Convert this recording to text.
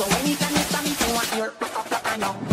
So when you stop me, you want your pick up your.